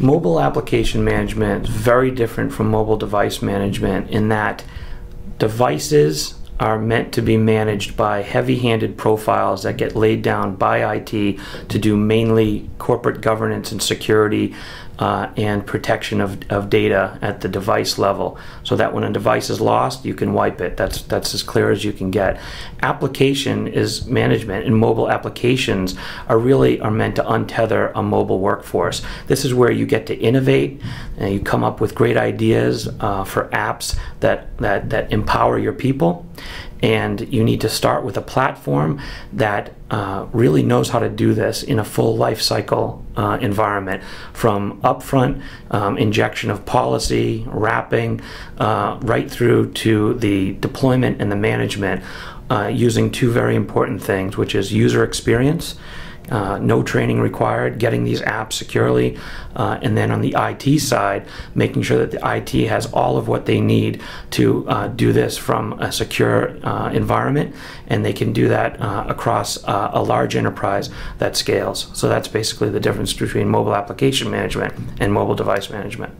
Mobile application management is very different from mobile device management in that devices are meant to be managed by heavy handed profiles that get laid down by IT to do mainly corporate governance and security uh, and protection of, of data at the device level. So that when a device is lost you can wipe it. That's that's as clear as you can get. Application is management and mobile applications are really are meant to untether a mobile workforce. This is where you get to innovate and you come up with great ideas uh, for apps that, that that empower your people and you need to start with a platform that uh, really knows how to do this in a full life cycle uh, environment. From upfront um, injection of policy, wrapping, uh, right through to the deployment and the management uh, using two very important things, which is user experience uh, no training required, getting these apps securely, uh, and then on the IT side, making sure that the IT has all of what they need to uh, do this from a secure uh, environment, and they can do that uh, across a large enterprise that scales. So that's basically the difference between mobile application management and mobile device management.